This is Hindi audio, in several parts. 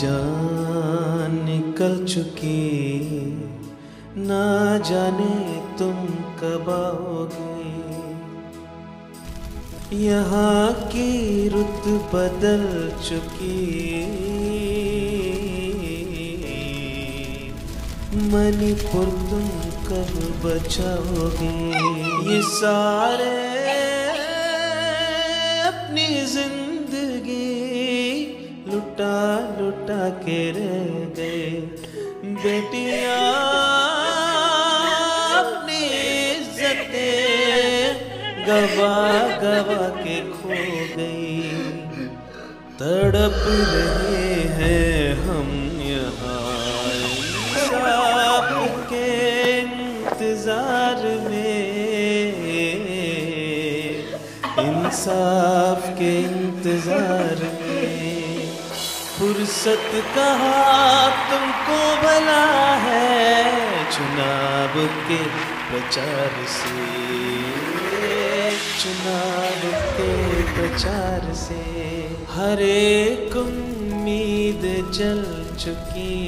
जान निकल चुकी। ना जाने तुम कब आओगे। यहाँ की रुत बदल चुकी। मणिपुर तुम कब बचाओगे? ये सारे रह गए बेटियाँ, अपनी गवा गवा के खो गई। तड़प रहे हैं हम यहाँ। के इंतज़ार में, इंसाफ के इंतज़ार में। फुर्सत कहा, तुमको भला है चुनाव के प्रचार से। चुनाव के प्रचार से। हर एक उम्मीद जल चुकी।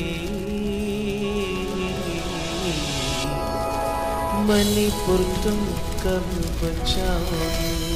मणिपुर तुम कब बचाओगे